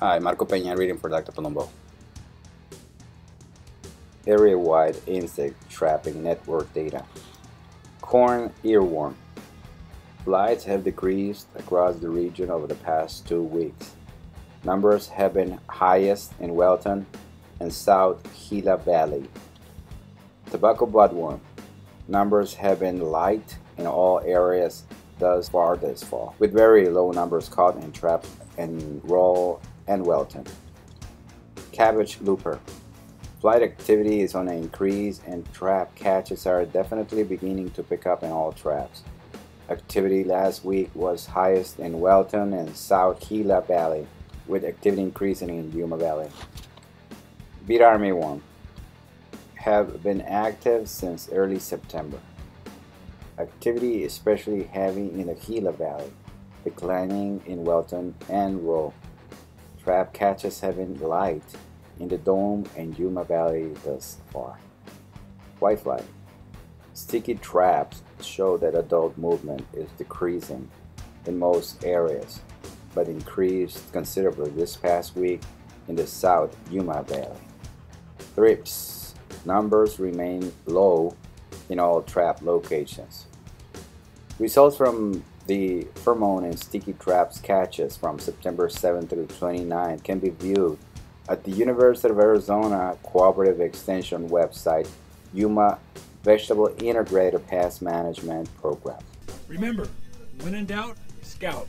Hi, Marco Peña reading for Dr. Palumbo. Area-wide insect trapping network data. Corn earworm. Flights have decreased across the region over the past two weeks. Numbers have been highest in Welton and South Gila Valley. Tobacco budworm. Numbers have been light in all areas thus far this fall, with very low numbers caught and trapped in Roll and Welton. Cabbage looper. Flight activity is on an increase and trap catches are definitely beginning to pick up in all traps. Activity last week was highest in Welton and South Gila Valley, with activity increasing in Yuma Valley. Beet armyworm have been active since early September. Activity especially heavy in the Gila Valley, declining in Welton and Roll. Trap catches have been light in the Dome and Yuma Valley thus far. Whitefly. Sticky traps show that adult movement is decreasing in most areas, but increased considerably this past week in the South Yuma Valley. Thrips numbers remain low in all trap locations. Results from the pheromone and sticky traps catches from September 7 through 29 can be viewed at the University of Arizona Cooperative Extension website, Yuma Vegetable Integrated Pest Management Program. Remember, when in doubt, scout.